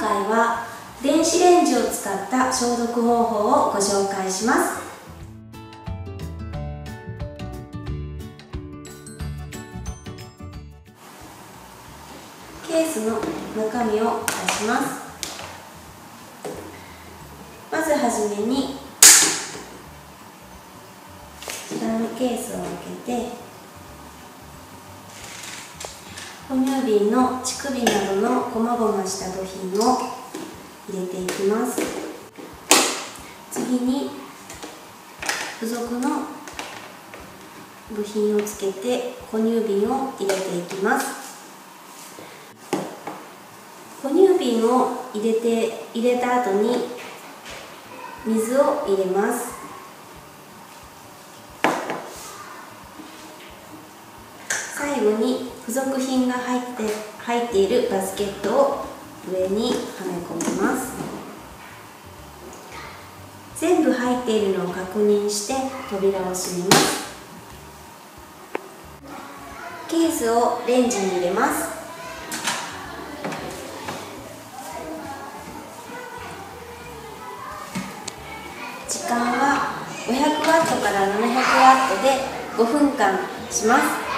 今回は電子レンジを使った消毒方法をご紹介します。ケースの中身を出します。まずはじめにこちらのケースを開けて哺乳瓶の乳首などのこまごました部品を入れていきます。次に付属の部品をつけて哺乳瓶を入れていきます。哺乳瓶を入れて入れた後に水を入れます。最後に付属品が入って入っているバスケットを上にはめ込みます。全部入っているのを確認して扉を閉めます。ケースをレンジに入れます。時間は500ワットから700ワットで5分間します。